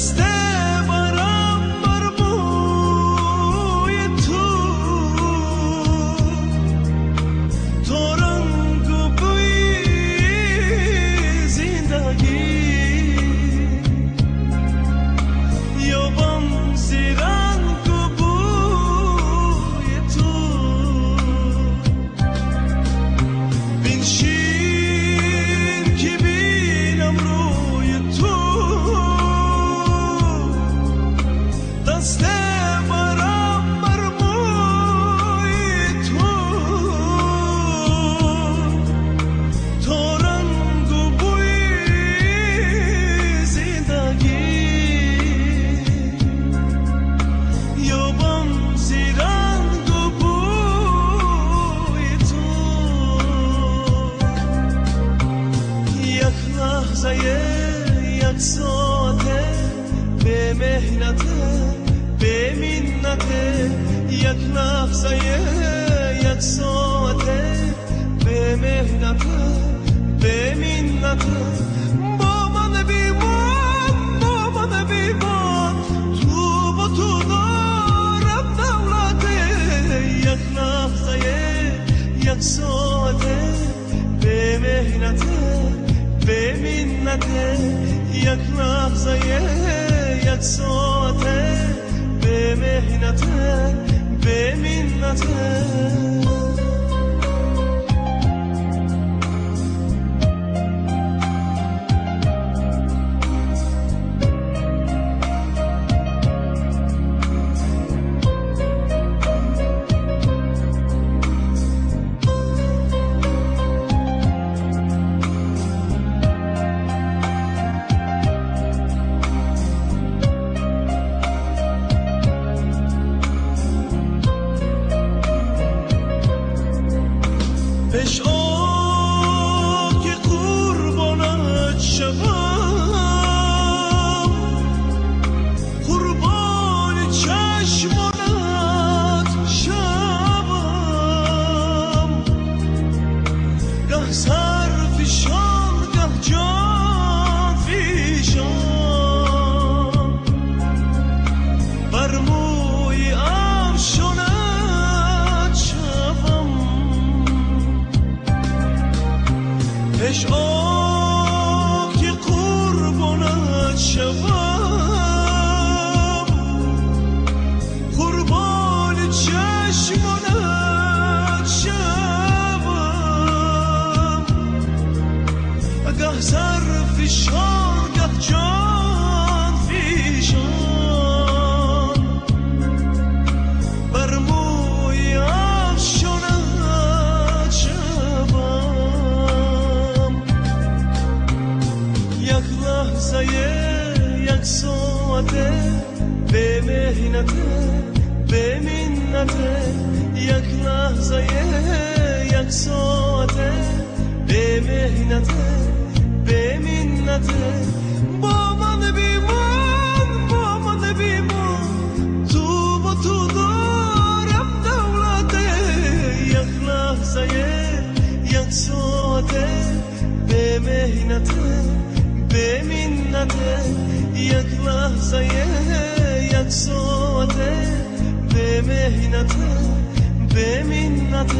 Stay. لحظه یک ساعته به مهنته به منته یک لحظه یک ساعته به مهنته به منته با من بیمان با من بیمان تو با تو دارم دولته یک لحظه یک ساعته به مهنته به منته یک لحظه یک ساعته. به مهنته به منته. Simona соте, як лахзає, як соте, бемехнате, беминнате, боман бимон, боман бимон, тубо тудо, раб давлате, як лахзає, як соте, бемехнате, беминнате, як лахзає, як соте, به مهنت به منت